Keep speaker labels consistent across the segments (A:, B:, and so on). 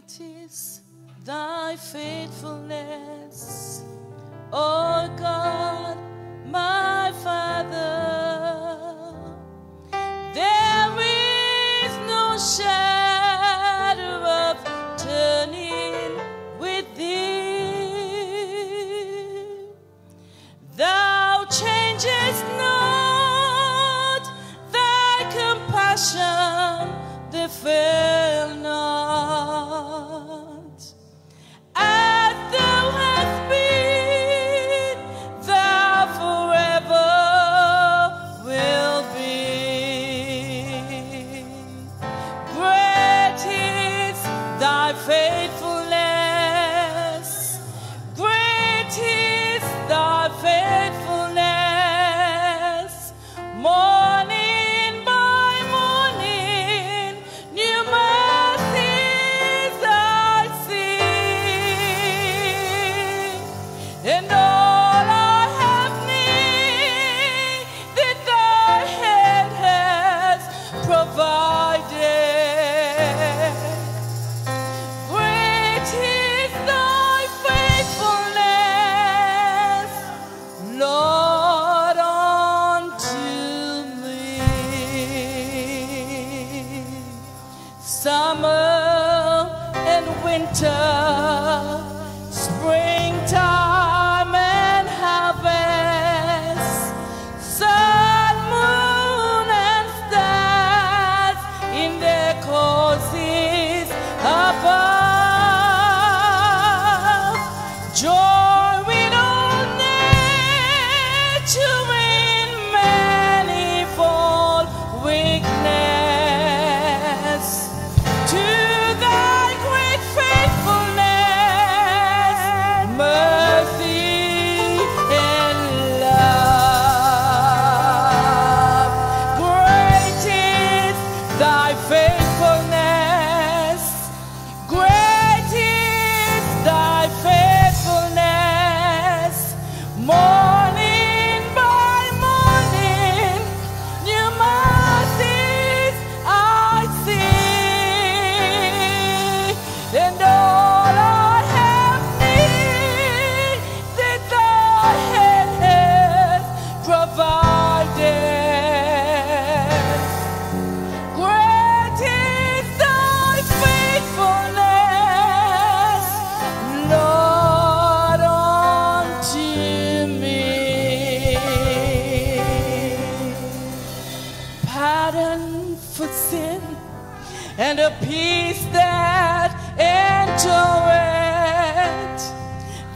A: Great is thy faithfulness, O God, my thy faithfulness. Great is thy faithfulness. Morning by morning, new mercies I see. And all. pardon for sin and a peace that endureth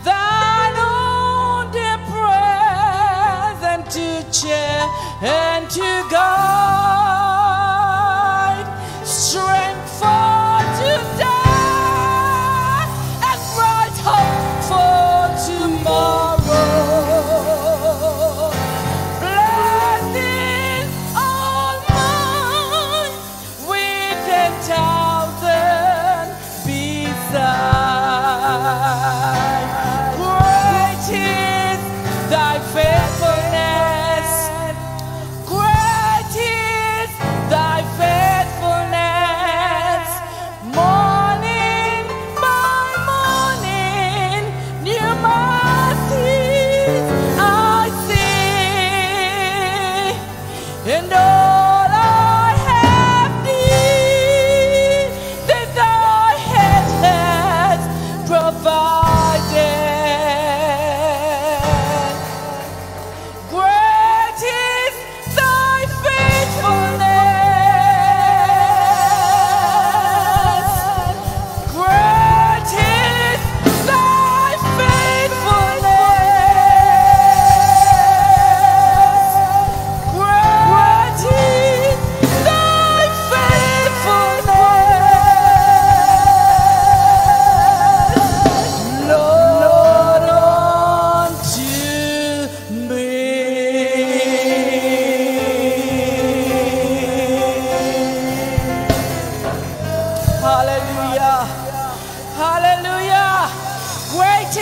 A: thine own dear presence to cheer and to guide.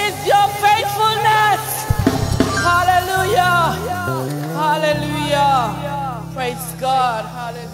A: is your faithfulness. Hallelujah. Hallelujah. Praise God. Hallelujah.